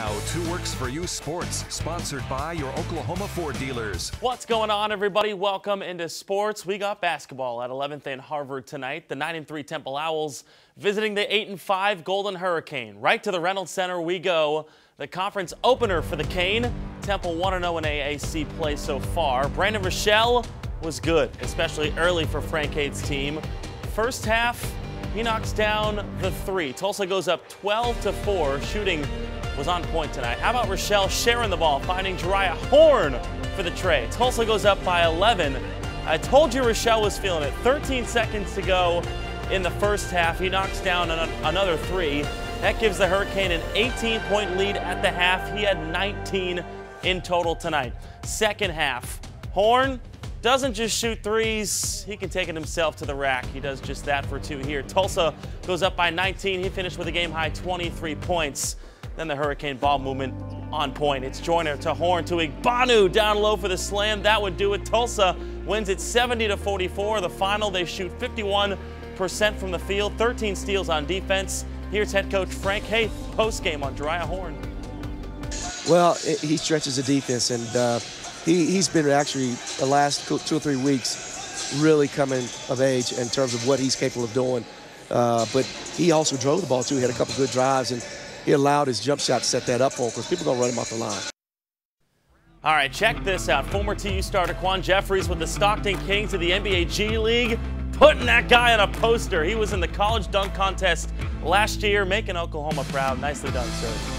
Now, Two Works for You Sports, sponsored by your Oklahoma Ford dealers. What's going on, everybody? Welcome into sports. We got basketball at 11th and Harvard tonight. The 9 and 3 Temple Owls visiting the 8 and 5 Golden Hurricane. Right to the Reynolds Center we go. The conference opener for the Cane. Temple 1 0 in AAC play so far. Brandon Rachal was good, especially early for Frank Haith's team. First half, he knocks down the three. Tulsa goes up 12 to 4. Shooting was on point tonight. How about Rachal sharing the ball, finding Jeriah Horne for the tray? Tulsa goes up by 11. I told you Rachal was feeling it. 13 seconds to go in the first half. He knocks down an another three. That gives the Hurricane an 18 point lead at the half. He had 19 in total tonight. Second half, Horne doesn't just shoot threes, he can take it himself to the rack. He does just that for two here. Tulsa goes up by 19. He finished with a game high 23 points. Then the Hurricane ball movement on point. It's Joiner to Horne to Igbanu down low for the slam. That would do it. Tulsa wins it 70 to 44. The final, they shoot 51% from the field, 13 steals on defense. Here's head coach Frank Haith post game on Jeriah Horne. Well, he stretches the defense, and uh, he, he's been actually the last two or three weeks really coming of age in terms of what he's capable of doing. Uh, but he also drove the ball too. He had a couple good drives, and he allowed his jump shot to set that up for because people going to run him off the line. All right, check this out. Former TU star Daquan Jeffries with the Stockton Kings of the NBA G League, putting that guy on a poster. He was in the college dunk contest last year, making Oklahoma proud. Nicely done, sir.